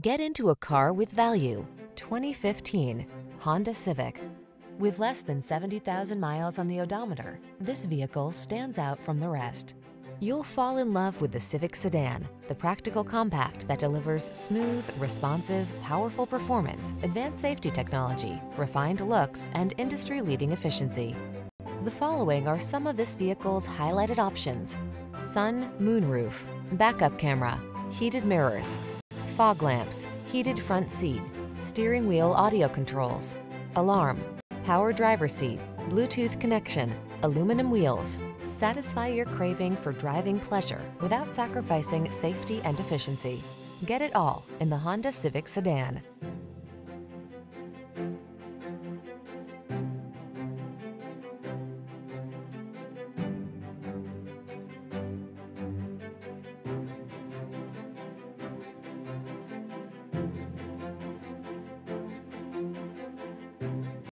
Get into a car with value. 2015 Honda Civic. With less than 70,000 miles on the odometer, this vehicle stands out from the rest. You'll fall in love with the Civic sedan, the practical compact that delivers smooth, responsive, powerful performance, advanced safety technology, refined looks, and industry-leading efficiency. The following are some of this vehicle's highlighted options. Sun moonroof, backup camera, heated mirrors, fog lamps, heated front seat, steering wheel audio controls, alarm, power driver seat, Bluetooth connection, aluminum wheels. Satisfy your craving for driving pleasure without sacrificing safety and efficiency. Get it all in the Honda Civic Sedan.